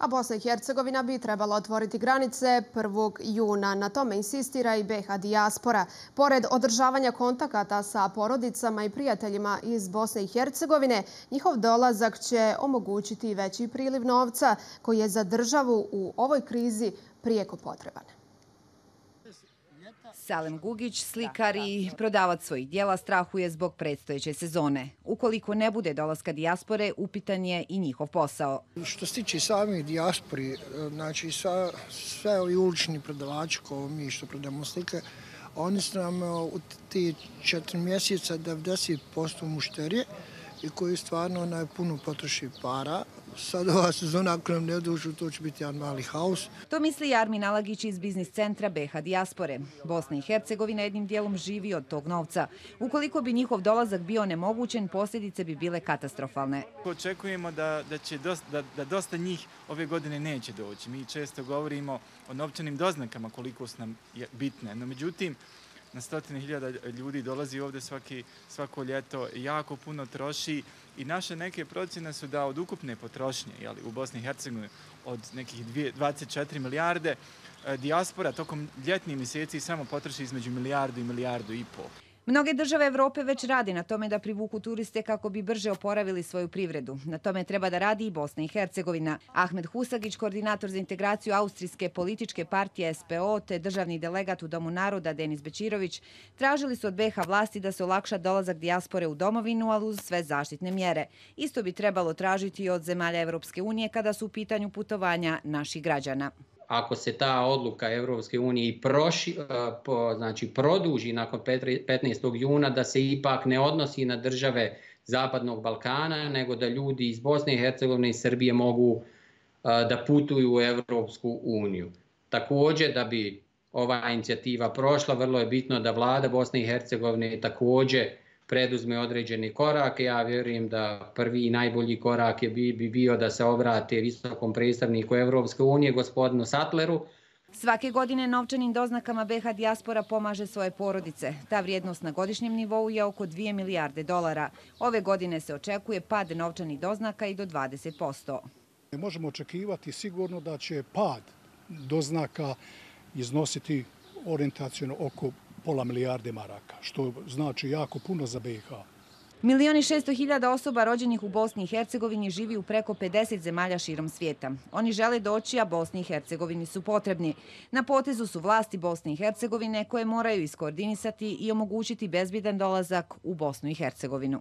a Bosna i Hercegovina bi trebala otvoriti granice 1. juna. Na tome insistira i BH Dijaspora. Pored održavanja kontakata sa porodicama i prijateljima iz Bosne i Hercegovine, njihov dolazak će omogućiti veći priliv novca koji je za državu u ovoj krizi prijeko potreban. Salem Gugić, slikar i prodavac svojih dijela, strahuje zbog predstojeće sezone. Ukoliko ne bude dolaska dijaspore, upitan je i njihov posao. Što se tiče sami dijaspori, znači sve ovi ulični prodavači kao mi što prodamo slike, oni su nam u ti četiri mjeseca 90% mušterije i koji stvarno puno potroši para sad ova sezona ako nam ne dušu, to će biti jedan mali haos. To misli Armin Alagić iz biznis centra BH Dijaspore. Bosna i Hercegovina jednim dijelom živi od tog novca. Ukoliko bi njihov dolazak bio nemogućen, posljedice bi bile katastrofalne. Očekujemo da, da, će dosta, da, da dosta njih ove godine neće doći. Mi često govorimo o novčanim doznakama koliko su nam bitne. No, međutim, na stotine hiljada ljudi dolazi ovde svaki, svako ljeto, jako puno troši i naše neke procjene su da od ukupne potrošnje jeli, u Bosni i Hercegovini od nekih 24 milijarde, e, dijaspora tokom ljetnih mjeseci samo potroši između milijardu i milijardu i pol. Mnoge države Evrope već radi na tome da privuku turiste kako bi brže oporavili svoju privredu. Na tome treba da radi i Bosna i Hercegovina. Ahmed Husagić, koordinator za integraciju Austrijske političke partije SPO, te državni delegat u Domu naroda Denis Bečirović, tražili su od BH vlasti da se olakša dolazak dijaspore u domovinu, ali uz sve zaštitne mjere. Isto bi trebalo tražiti i od zemalja Evropske unije kada su u pitanju putovanja naših građana ako se ta odluka Evropske unije i proši, e, po, znači, produži nakon 15. juna, da se ipak ne odnosi na države Zapadnog Balkana, nego da ljudi iz Bosne i Hercegovine i Srbije mogu a, da putuju u Evropsku uniju. Također, da bi ova inicijativa prošla, vrlo je bitno da vlada Bosne i Hercegovine također preduzme određeni korak. Ja vjerujem da prvi i najbolji korak je bi, bi bio da se obrate visokom predstavniku Evropske unije, gospodinu Satleru. Svake godine novčanim doznakama BH Dijaspora pomaže svoje porodice. Ta vrijednost na godišnjem nivou je oko 2 milijarde dolara. Ove godine se očekuje pad novčanih doznaka i do 20%. Možemo očekivati sigurno da će pad doznaka iznositi orientacijno oko pola milijarde maraka, što znači jako puno za BiH. Milioni šesto hiljada osoba rođenih u Bosni i Hercegovini živi u preko 50 zemalja širom svijeta. Oni žele doći, a Bosni i Hercegovini su potrebni. Na potezu su vlasti Bosne i Hercegovine koje moraju iskoordinisati i omogućiti bezbidan dolazak u Bosnu i Hercegovinu.